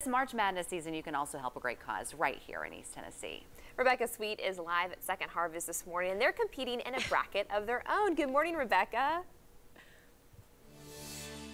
This March Madness season, you can also help a great cause right here in East Tennessee. Rebecca Sweet is live at Second Harvest this morning, and they're competing in a bracket of their own. Good morning, Rebecca.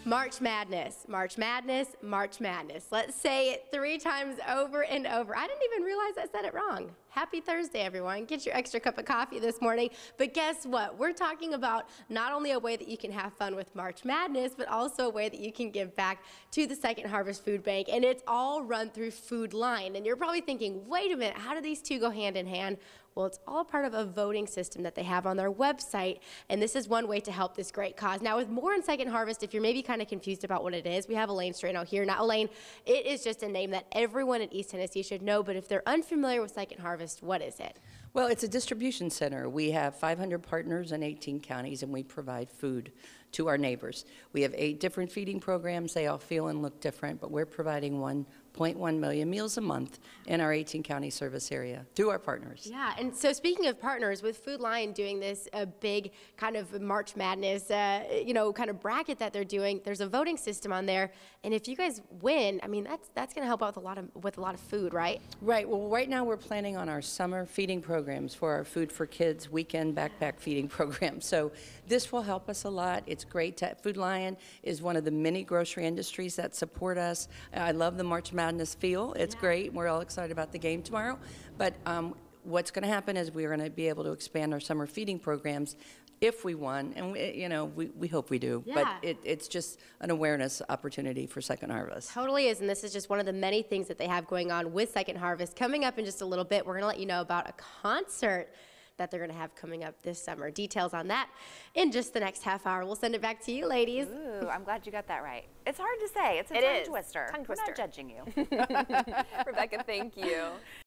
March Madness, March Madness, March Madness. Let's say it three times over and over. I didn't even realize I said it wrong. Happy Thursday, everyone. Get your extra cup of coffee this morning. But guess what? We're talking about not only a way that you can have fun with March Madness, but also a way that you can give back to the Second Harvest Food Bank. And it's all run through Food Lion. And you're probably thinking, wait a minute, how do these two go hand in hand? Well, it's all part of a voting system that they have on their website, and this is one way to help this great cause. Now, with More in Second Harvest, if you're maybe kind of confused about what it is, we have Elaine Streno here. Now, Elaine, it is just a name that everyone in East Tennessee should know, but if they're unfamiliar with Second Harvest, what is it? Well, it's a distribution center. We have 500 partners in 18 counties, and we provide food to our neighbors. We have eight different feeding programs. They all feel and look different, but we're providing 1.1 million meals a month in our 18 county service area through our partners. Yeah, and so speaking of partners, with Food Lion doing this a big kind of March Madness, uh, you know, kind of bracket that they're doing, there's a voting system on there, and if you guys win, I mean, that's that's going to help out with a lot of with a lot of food, right? Right. Well, right now we're planning on our summer feeding programs for our Food for Kids weekend backpack feeding program. So this will help us a lot. It's great. To, Food Lion is one of the many grocery industries that support us. I love the March Madness feel. It's Yeah. great. We're all excited about the game tomorrow. But um, what's going to happen is we're going to be able to expand our summer feeding programs if we won, and we, you know we, we hope we do. Yeah. But it, it's just an awareness opportunity for Second Harvest. Totally is, and this is just one of the many things that they have going on with Second Harvest. Coming up in just a little bit, we're going to let you know about a concert that they're going to have coming up this summer. Details on that in just the next half hour. We'll send it back to you, ladies. Ooh, I'm glad you got that right. It's hard to say. It's a It tongue is. twister. Tongue We're not twister. judging you. Rebecca, thank you.